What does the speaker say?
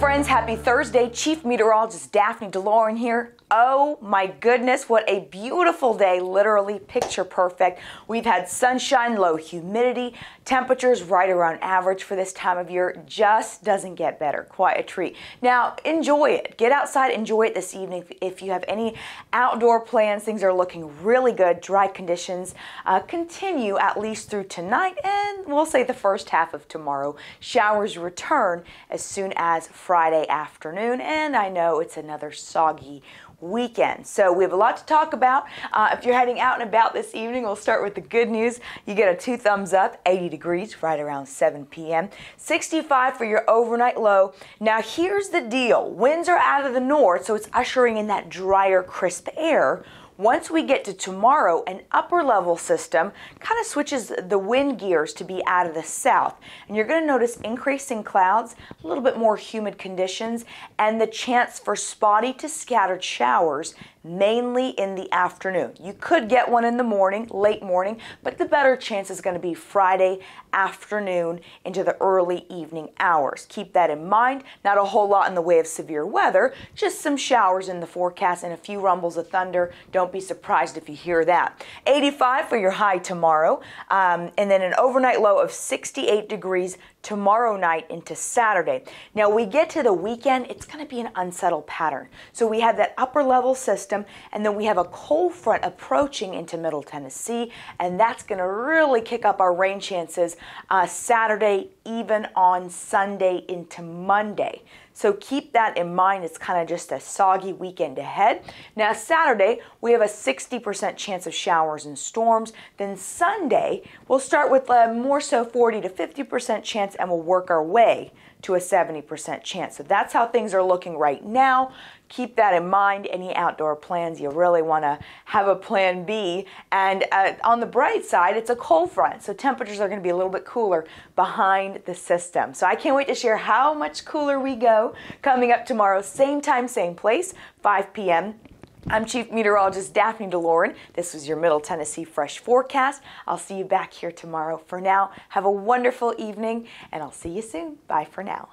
friends, happy Thursday. Chief Meteorologist Daphne DeLoren here. Oh my goodness, what a beautiful day, literally picture perfect. We've had sunshine, low humidity, temperatures right around average for this time of year. Just doesn't get better. Quite a treat. Now, enjoy it. Get outside, enjoy it this evening. If you have any outdoor plans, things are looking really good. Dry conditions uh, continue at least through tonight and we'll say the first half of tomorrow. Showers return as soon as Friday afternoon, and I know it's another soggy weekend. So we have a lot to talk about. Uh, if you're heading out and about this evening, we'll start with the good news. You get a two thumbs up, 80 degrees right around 7 p.m. 65 for your overnight low. Now here's the deal. Winds are out of the north, so it's ushering in that drier, crisp air once we get to tomorrow, an upper level system kind of switches the wind gears to be out of the south. And you're going to notice increasing clouds, a little bit more humid conditions, and the chance for spotty to scattered showers mainly in the afternoon. You could get one in the morning, late morning, but the better chance is going to be Friday afternoon into the early evening hours. Keep that in mind. Not a whole lot in the way of severe weather, just some showers in the forecast and a few rumbles of thunder. Don't be surprised if you hear that. 85 for your high tomorrow, um, and then an overnight low of 68 degrees tomorrow night into Saturday. Now we get to the weekend, it's going to be an unsettled pattern. So we have that upper level system, and then we have a cold front approaching into Middle Tennessee, and that's going to really kick up our rain chances uh, Saturday, even on Sunday into Monday. So keep that in mind. It's kind of just a soggy weekend ahead. Now, Saturday, we have a 60% chance of showers and storms. Then Sunday, we'll start with a more so 40 to 50% chance and we'll work our way to a 70% chance. So that's how things are looking right now. Keep that in mind. Any outdoor plans, you really want to have a plan B. And uh, on the bright side, it's a cold front, so temperatures are going to be a little bit cooler behind the system. So I can't wait to share how much cooler we go coming up tomorrow, same time, same place, 5 p.m. I'm Chief Meteorologist Daphne DeLoren. This was your Middle Tennessee Fresh Forecast. I'll see you back here tomorrow. For now, have a wonderful evening, and I'll see you soon. Bye for now.